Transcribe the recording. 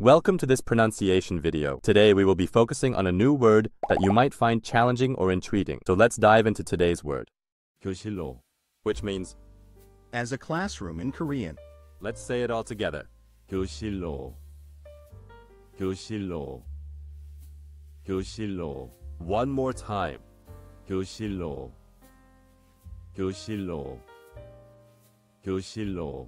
Welcome to this pronunciation video. Today we will be focusing on a new word that you might find challenging or intriguing. So let's dive into today's word, 교실로, which means, as a classroom in Korean. let's say it all together. 교실로, 교실로, 교실로, One more time. 교실로, 교실로, 교실로.